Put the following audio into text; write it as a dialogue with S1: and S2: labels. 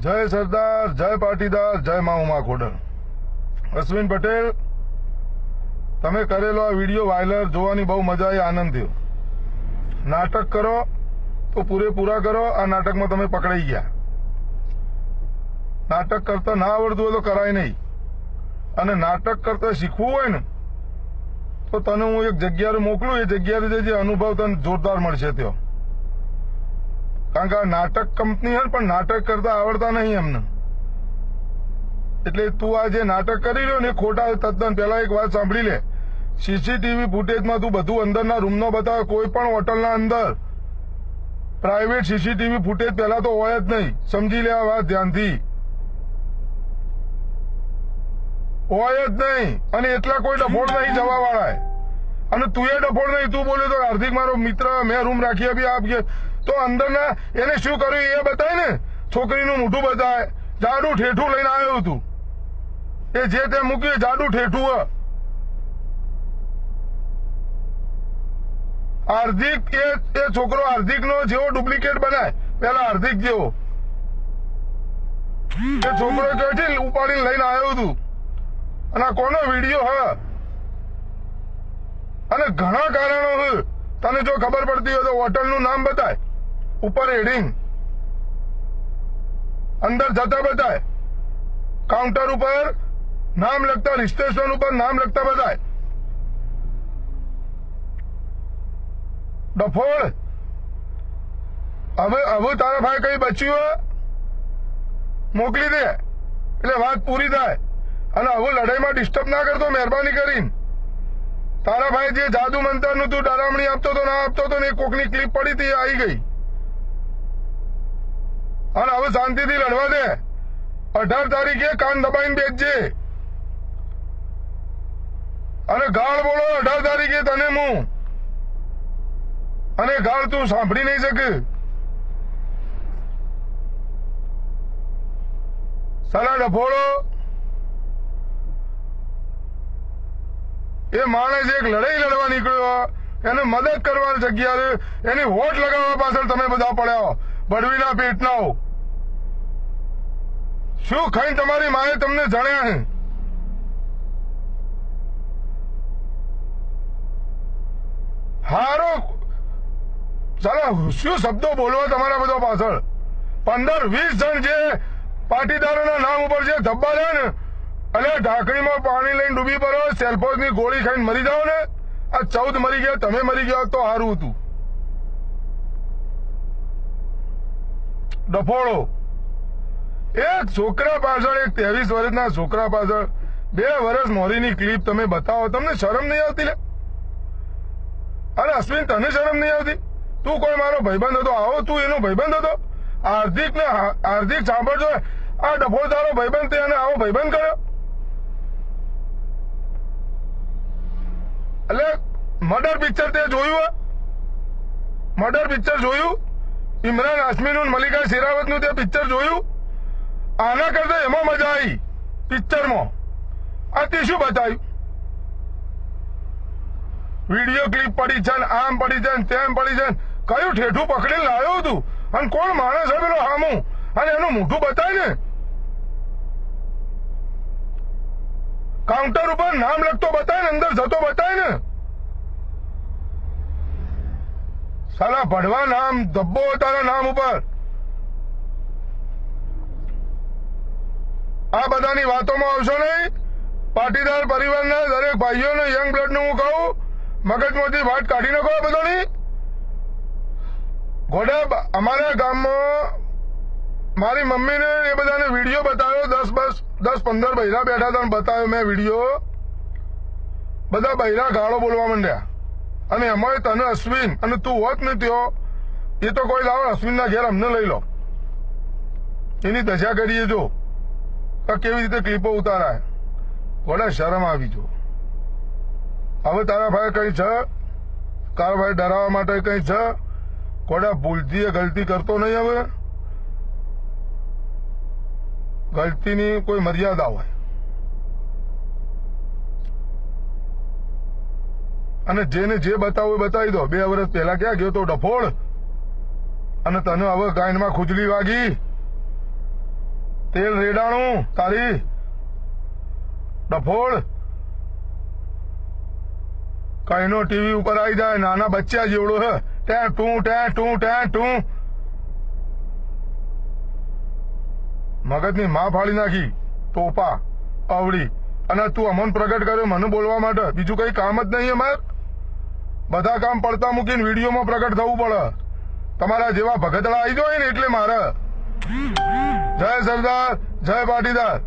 S1: જય સરદાર, જય પાટીદાર, જય મા ઉમા ખોડલ. અશ્વિન પટેલ, તમે કરેલો આ વીડિયો વાયલર જોવાની બહુ મજા આવી આનંદ થયો. નાટક કરો, તો પૂરેપૂરા કરો, આ નાટકમાં તમે પકડાઈ ગયા. નાટક કરતા ના આવડતું હોય તો કરાય નહીં. અને નાટક કરતા શીખવું હોય ને, તો તને હું એક જગ્યાએ મોકલું, એ જગ્યાએ જે અનુભવ તને જોરદાર મળશે ત્યાં. કારણ કે આ નાટક કંપની હે પણ નાટક કરતા આવડતા નહીં એમને. એટલે તું આ જે નાટક કરી રહ્યો ને ખોટા તદ્દન પેલા એક વાત સાંભળી લે. સીસીટીવી ફૂટેજમાં તું બધું અંદરના રૂમનો બતાવે કોઈ પણ હોટલના અંદર. પ્રાઇવેટ સીસીટીવી ફૂટેજ પહેલા તો હોય જ નહીં. સમજી લે આ વાત ધ્યાનથી. હોય જ નહીં. અને એટલા કોઈ ડફોડ નહીં જવા વાળા અને તું એ ડફોડ નહીં તું બોલ્યો તો હાર્દિક મારો મિત્ર મેં રૂમ રાખી આપી આપીએ તો અંદરના એને શું કર્યું એ બતાય ને છોકરીનું મોઢું બતાય જાડું ઠેઠું લઈને આવ્યું હતું એ જે તે મૂક્યું જાડુ ઠેઠું હાર્દિક એ છોકરો હાર્દિક નો જેવો ડુપ્લિકેટ બનાય. પેલા હાર્દિક જેવો. એ છોકરો છે, ઉપાડીને લઈને આવ્યો હતું અને કોનો વીડિયો હ? અને ઘણા કારણો તને જો ખબર પડતી હોય તો હોટલનું નામ બતાય. ઉપર હેડિંગ અંદર જતા બતાય કાઉન્ટર ઉપર નામ લખતા રિસ્ટેશન ઉપર નામ લખતા બતાય ડફોડ હવે હવે તારા ભાઈ કઈ બચ્યું મોકલી દે. એટલે વાત પૂરી થાય. અને હવે લડાઈમાં ડિસ્ટર્બ ના કરતો, મહેરબાની કરીને. તારા ભાઈ જે જાદુ મંતરનું તું ડરામણી આપતો તો, ના આપતો તો ને કોકની ક્લિપ પડી હતી આવી ગઈ. અને હવે શાંતિથી લડવા દે. અઢાર તારીખે કાન દબાઈને બેસજે. અને ગાળ બોલો, અઢાર તારીખે તને હું. અને ગાળ તું સાંભળી નહીં શકે. સાલા ડફોડો એ માણસ એક લડાઈ લડવા નીકળ્યો. એને મદદ કરવા જગ્યા એની હોટ લગાવવા પાછળ તમે બધા પડ્યા બડવીના પેટનાઓ શું ખાઈ તમારી માએ તમને જાણ્યા હે? હારો, ચાલો, શું શબ્દો બોલવા તમારા બધા પાછળ? પંદર, વીસ જણ જે પાટીદારોના નામ ઉપર જે ધબ્બા છે ને, અને ઢાંકણીમાં પાણી લઈને ડૂબી પડો સેલ્ફોસની ગોળી ખાઈને મરી જાઓ ને, આ ચૌદ મરી ગયા, તમે મરી ગયા, તો સારું હતું. ડફોડો. એક છોકરા પાછળ, એક ત્રેવીસ વર્ષના છોકરા પાછળ, બે વર્ષ મોરીની ક્લિપ તમે બતાવો, તમને શરમ નહીં આવતી લે? અરે અશ્વિન, તને શરમ નહીં આવતી? તું કોઈ મારો ભાઈબંધ હતો? આવો તું એનો ભાઈબંધ હતો? હાર્દિક ને હાર્દિક સાંભળજો આ ડફોડ તારો ભાઈબંધ તે અને આવો ભાઈબંધ કર્યો. એટલે મર્ડર પિક્ચર તે જોયું મર્ડર પિક્ચર જોયું. ઇમરાન હાશમીનું મલ્લિકા શેરાવતનું તે પિક્ચર જોયું. આના કરતા એમાં મજા આવી, પિક્ચરમાં. આ તે શું બતાવ્યું? વીડિયો ક્લિપ પડી છે આમ પડી છે તેમ પડી છે કયું ઠેઠું પકડીને લાવ્યો હતું અને કોણ માણસ છે પેલો અને એનું મોઢું બતાય ને. કાઉન્ટર ઉપર નામ લખતો બતાય ને, અંદર જતો બતાય ને. સાલા ભડવા નામ, ધબ્બો તારા નામ ઉપર. આ બધાની વાતોમાં આવશો નહીં? પાટીદાર પરિવારના દરેક ભાઈઓને યંગ બ્લડનું હું કહું, મગજમાંથી વાત કાઢી નાખો આ બધાની. ઘોડા, અમારા ગામમાં મારી મમ્મીને એ બધાને વીડિયો બતાવ્યો, દસ બસ, દસ પંદર બૈરા બેઠા હતા બતાવ્યો મેં વીડિયો. બધા બૈરા ગાળો બોલવા માંડ્યા. અને એમાં તને અશ્વિન, અને તું હોત ને ત્યો એ તો કોઈ લાવો અશ્વિનના ઘેર અમને લઈ લો. એની દશા કરીએ જો. કે કેવી રીતે ક્લિપો ઉતારાય? વડે શરમ આવી જો. હવે તારા ભાઈ કઈ છે? તારા ભાઈ ડરાવવા માટે કઈ છે? કોડા ભૂલથી ગલતી કરતો નહીં હવે? ગલતીની કોઈ મર્યાદા હોય. અને જેને જે બતાવો એ બતાવી દો. બે વર્ષ પહેલા ક્યાં ગયો તો ડફોડ? અને તને હવે ગાયનમાં ખુજલી વાગી? તેલ રેડાણું તારી ડફોળ. કઈનો ટીવી ઉપર આવી જાય, નાના બચ્ચા જેવડો હે. ટે, ટું ટે ટું ટે, ટું. મગજની માં ફાળી નાખી. ટોપા અવળી. અને તું અમન પ્રગટ કર્યો મને બોલવા માટે. બીજું કઈ કામ જ નહીં અમાર. બધા કામ પડતા મૂકીને વિડીયોમાં પ્રગટ થવું પડે. તમારા જેવા ભગતડા આવી જાય ને એટલે મારે. જય સરદાર જય પાટીદાર.